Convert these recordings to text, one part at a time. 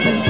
Samir,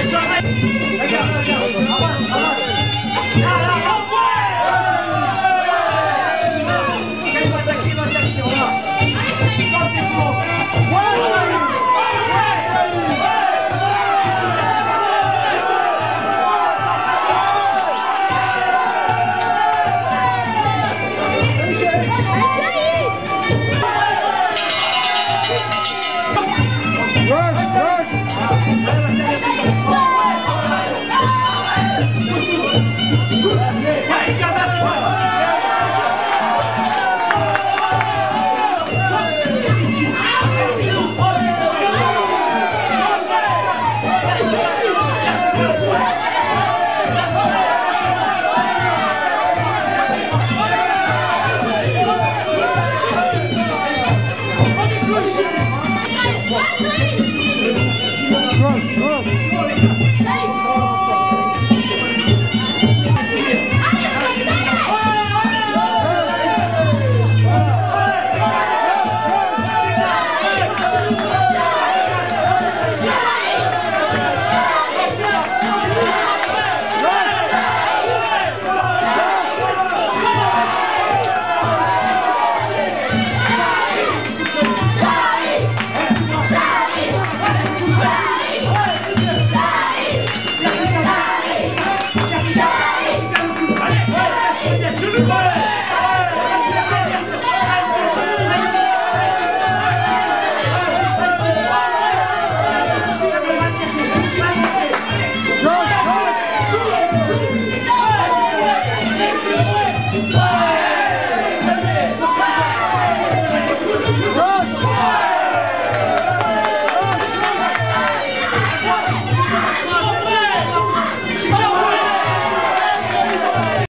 Ashley!